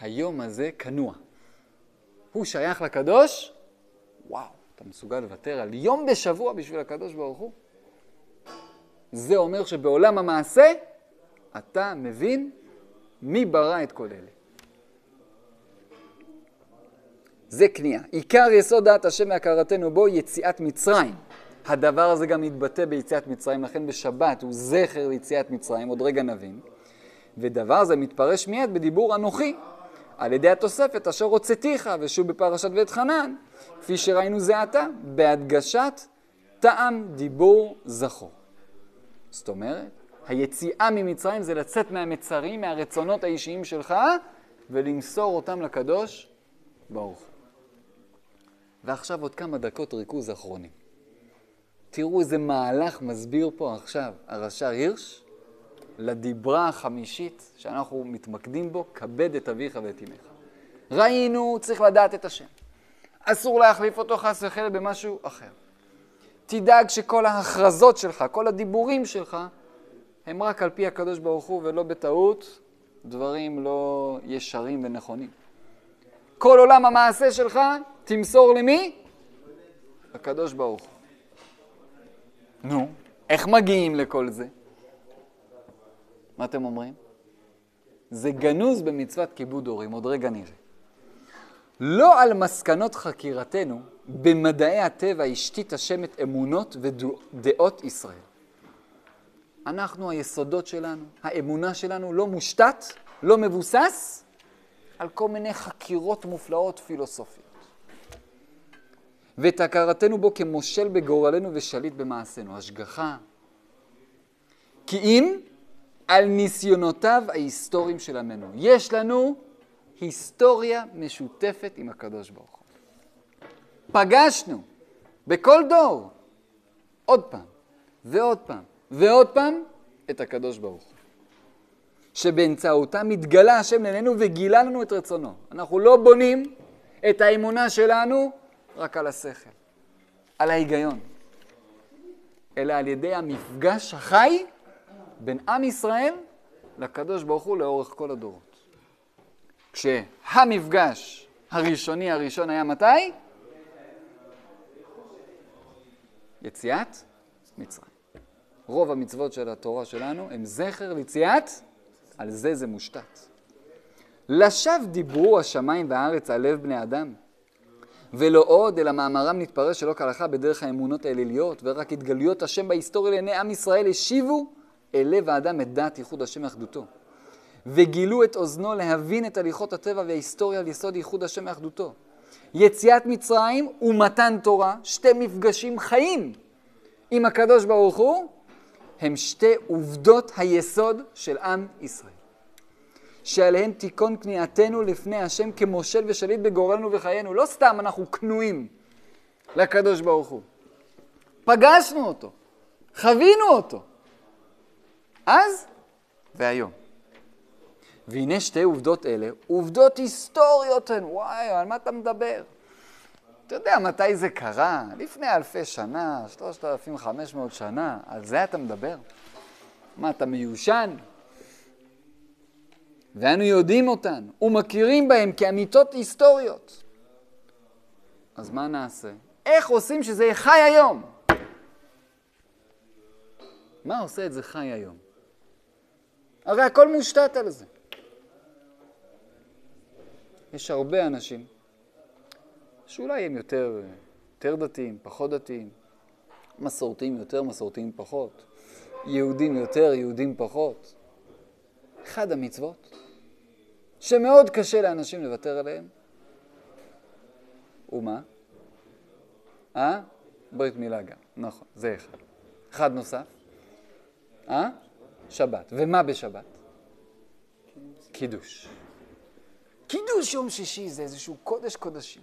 היום הזה כנוע. הוא שייך לקדוש? וואו, אתה מסוגל לוותר על יום בשבוע בשביל הקדוש ברוך הוא? זה אומר שבעולם המעשה אתה מבין מי ברא את כל אלה. זה כניעה. עיקר יסוד דעת השם מהכרתנו בו יציאת מצרים. הדבר הזה גם מתבטא ביציאת מצרים, לכן בשבת הוא זכר ליציאת מצרים, עוד רגע נבין. ודבר זה מתפרש מיד בדיבור אנוכי, על ידי התוספת אשר הוצאתיך, ושוב בפרשת בית חנן, כפי שראינו זה עתה, בהדגשת טעם דיבור זכור. זאת אומרת, היציאה ממצרים זה לצאת מהמצרים, מהרצונות האישיים שלך, ולמסור אותם לקדוש ברוך הוא. ועכשיו עוד כמה דקות ריכוז אחרונים. תראו איזה מהלך מסביר פה עכשיו הרש"ר הירש לדיברה החמישית שאנחנו מתמקדים בו, כבד את אביך ואת אמך. ראינו, צריך לדעת את השם. אסור להחליף אותו חס וחלילה במשהו אחר. תדאג שכל ההכרזות שלך, כל הדיבורים שלך, הם רק על פי הקדוש ברוך הוא ולא בטעות דברים לא ישרים ונכונים. כל עולם המעשה שלך תמסור למי? הקדוש ברוך הוא. נו, איך מגיעים לכל זה? מה אתם אומרים? זה גנוז במצוות כיבוד הורים, עוד רגע נראה. לא על מסקנות חקירתנו במדעי הטבע השתית השם את אמונות ודעות ישראל. אנחנו, היסודות שלנו, האמונה שלנו לא מושתת, לא מבוסס, על כל מיני חקירות מופלאות פילוסופיות. ואת הכרתנו בו כמושל בגורלנו ושליט במעשינו, השגחה. כי אם על ניסיונותיו ההיסטוריים של עמנו. יש לנו היסטוריה משותפת עם הקדוש ברוך הוא. פגשנו בכל דור, עוד פעם, ועוד פעם, ועוד פעם, את הקדוש ברוך הוא. שבאמצעותה מתגלה השם לעינינו וגילה לנו את רצונו. אנחנו לא בונים את האמונה שלנו רק על השכל, על ההיגיון, אלא על ידי המפגש החי בין עם ישראל לקדוש ברוך הוא לאורך כל הדורות. כשהמפגש הראשוני הראשון היה מתי? יציאת מצרים. רוב המצוות של התורה שלנו הם זכר ליציאת, על זה זה מושתת. לשווא דיברו השמיים והארץ על לב בני אדם, ולא עוד, אלא מאמרם נתפרש שלא כהלכה בדרך האמונות האליליות, ורק התגלויות השם בהיסטוריה לעיני עם ישראל השיבו אל לב האדם את דעת ייחוד השם מאחדותו. וגילו את אוזנו להבין את הליכות הטבע וההיסטוריה על יסוד ייחוד השם מאחדותו. יציאת מצרים ומתן תורה, שתי מפגשים חיים עם הקדוש ברוך הוא, הם שתי עובדות היסוד של עם ישראל. שעליהן תיכון כניעתנו לפני השם כמושל ושליט בגורלנו וחיינו. לא סתם אנחנו כנועים לקדוש ברוך הוא. פגשנו אותו, חווינו אותו. אז והיום. והנה שתי עובדות אלה, עובדות היסטוריות הן, וואי, על מה אתה מדבר? אתה יודע מתי זה קרה? לפני אלפי שנה, 3,500 שנה, על זה אתה מדבר? מה, אתה מיושן? ואנו יודעים אותן ומכירים בהן כאמיתות היסטוריות. אז מה נעשה? איך עושים שזה חי היום? מה עושה את זה חי היום? הרי הכל מושתת על זה. יש הרבה אנשים שאולי הם יותר, יותר דתיים, פחות דתיים, מסורתיים יותר, מסורתיים פחות, יהודים יותר, יהודים פחות. אחד המצוות שמאוד קשה לאנשים לוותר עליהן, הוא מה? אה? ברית מילה גם, נכון, זה אחד. אחד נוסף, אה? שבת. ומה בשבת? קידוש. קידוש יום שישי זה איזשהו קודש קודשים.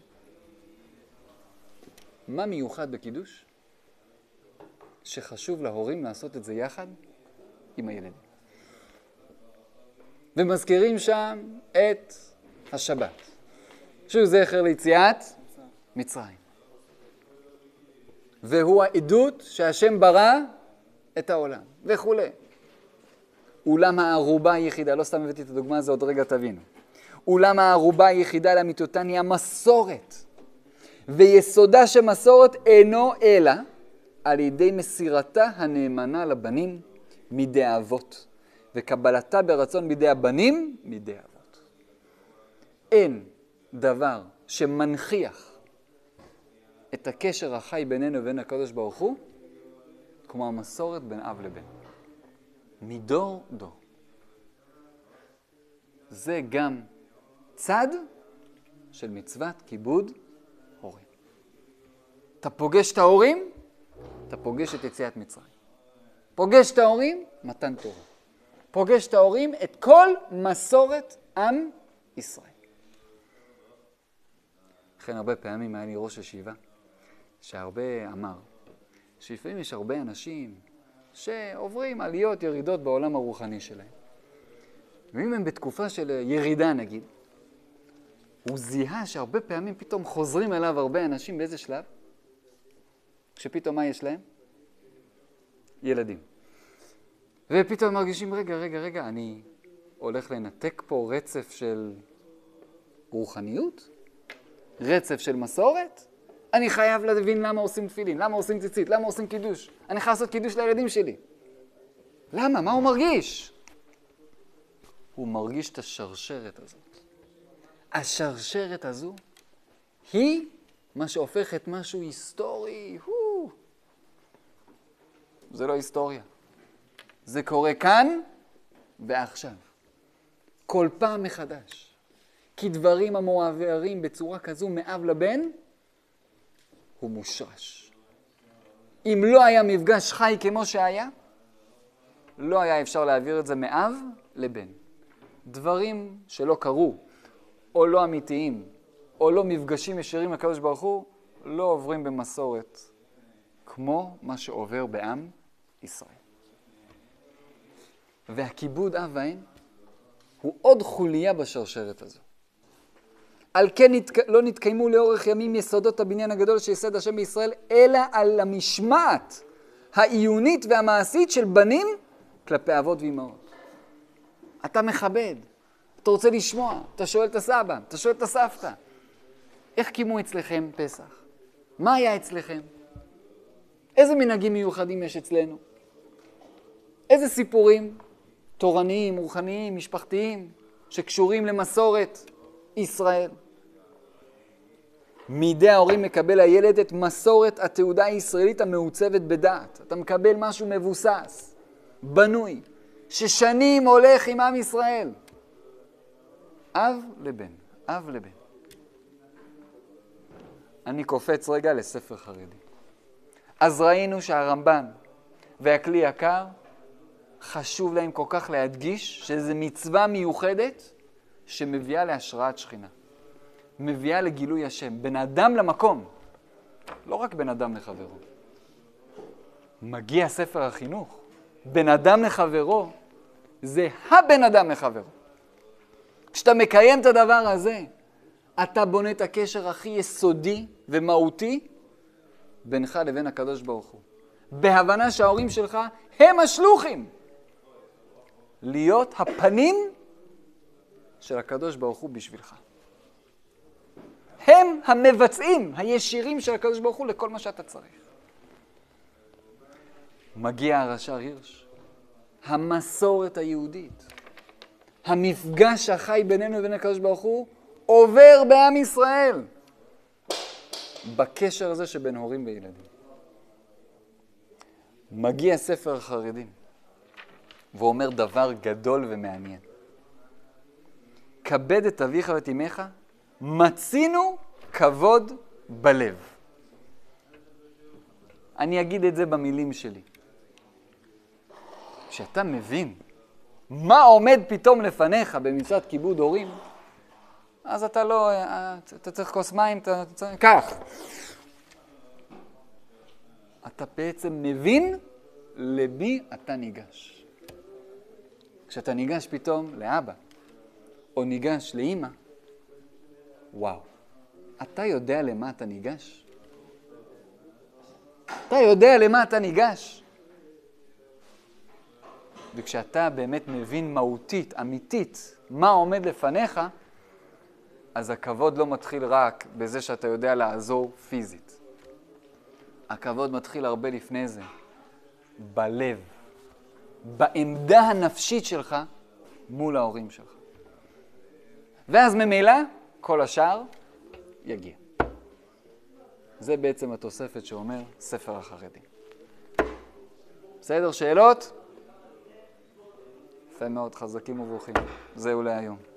מה מיוחד בקידוש? שחשוב להורים לעשות את זה יחד עם הילדים. ומזכירים שם את השבת, שהוא זכר ליציאת מצרים. והוא העדות שהשם ברא את העולם, וכולי. אולם הערובה היחידה, לא סתם הבאתי את הדוגמה הזו, עוד רגע תבינו. אולם הערובה היחידה לאמיתותן היא המסורת. ויסודה של מסורת אינו אלא על ידי מסירתה הנאמנה לבנים מידי האבות, וקבלתה ברצון בידי הבנים מידי האבות. אין דבר שמנכיח את הקשר החי בינינו ובין הקדוש ברוך הוא, כמו המסורת בין אב לבן. מדור דור. זה גם צד של מצוות כיבוד הורים. אתה פוגש את ההורים, אתה פוגש את יציאת מצרים. פוגש את ההורים, מתן תורה. פוגש את ההורים, את כל מסורת עם ישראל. לכן הרבה פעמים היה לי ראש ישיבה, שהרבה אמר, שלפעמים יש הרבה אנשים שעוברים עליות, ירידות בעולם הרוחני שלהם. ואם הם בתקופה של ירידה נגיד, הוא זיהה שהרבה פעמים פתאום חוזרים אליו הרבה אנשים באיזה שלב? כשפתאום מה יש להם? ילדים. ופתאום מרגישים, רגע, רגע, רגע, אני הולך לנתק פה רצף של רוחניות? רצף של מסורת? אני חייב להבין למה עושים תפילין, למה עושים ציצית, למה עושים קידוש. אני חייב לעשות קידוש לילדים שלי. למה? מה הוא מרגיש? הוא מרגיש את השרשרת הזאת. השרשרת הזו היא מה שהופך את משהו היסטורי. הו. זה לא היסטוריה. זה קורה כאן ועכשיו. כל פעם מחדש. כי דברים המועברים בצורה כזו מאב לבן, הוא מושרש. אם לא היה מפגש חי כמו שהיה, לא היה אפשר להעביר את זה מאב לבן. דברים שלא קרו, או לא אמיתיים, או לא מפגשים ישירים עם הקדוש ברוך הוא, לא עוברים במסורת, כמו מה שעובר בעם ישראל. והכיבוד אב ואם הוא עוד חוליה בשרשרת הזו. על כן נת... לא נתקיימו לאורך ימים יסודות הבניין הגדול שיסד השם בישראל, אלא על המשמעת העיונית והמעשית של בנים כלפי אבות ואימהות. אתה מכבד, אתה רוצה לשמוע, אתה שואל את הסבא, אתה שואל את הסבתא. איך קיימו אצלכם פסח? מה היה אצלכם? איזה מנהגים מיוחדים יש אצלנו? איזה סיפורים תורניים, רוחניים, משפחתיים, שקשורים למסורת ישראל? מידי ההורים מקבל הילד את מסורת התעודה הישראלית המעוצבת בדעת. אתה מקבל משהו מבוסס, בנוי, ששנים הולך עם עם ישראל. אב לבן, אב לבן. אני קופץ רגע לספר חרדי. אז ראינו שהרמב"ן והכלי יקר, חשוב להם כל כך להדגיש שזו מצווה מיוחדת שמביאה להשראת שכינה. מביאה לגילוי השם. בין אדם למקום, לא רק בין אדם לחברו. מגיע ספר החינוך, בין אדם לחברו, זה הבן אדם לחברו. כשאתה מקיים את הדבר הזה, אתה בונה את הקשר הכי יסודי ומהותי בינך לבין הקדוש ברוך הוא. בהבנה שההורים שלך הם השלוחים. להיות הפנים של הקדוש ברוך הוא בשבילך. הם המבצעים הישירים של הקדוש ברוך הוא לכל מה שאתה צריך. מגיע הרש"ר הירש, המסורת היהודית, המפגש החי בינינו לבין הקדוש ברוך הוא, עובר בעם ישראל, בקשר הזה שבין הורים וילדים. מגיע ספר החרדים, ואומר דבר גדול ומעניין. כבד את אביך ואת אמך, מצינו כבוד בלב. אני אגיד את זה במילים שלי. כשאתה מבין מה עומד פתאום לפניך במצוות כיבוד הורים, אז אתה לא, אתה צריך כוס מים, אתה צריך, קח. אתה בעצם מבין למי אתה ניגש. כשאתה ניגש פתאום לאבא, או ניגש לאימא, וואו, אתה יודע למה אתה ניגש? אתה יודע למה אתה ניגש? וכשאתה באמת מבין מהותית, אמיתית, מה עומד לפניך, אז הכבוד לא מתחיל רק בזה שאתה יודע לעזור פיזית. הכבוד מתחיל הרבה לפני זה, בלב, בעמדה הנפשית שלך מול ההורים שלך. ואז ממילא כל השאר יגיע. זה בעצם התוספת שאומר ספר החרדים. בסדר? שאלות? יפה מאוד, חזקים וברוכים. זהו להיום.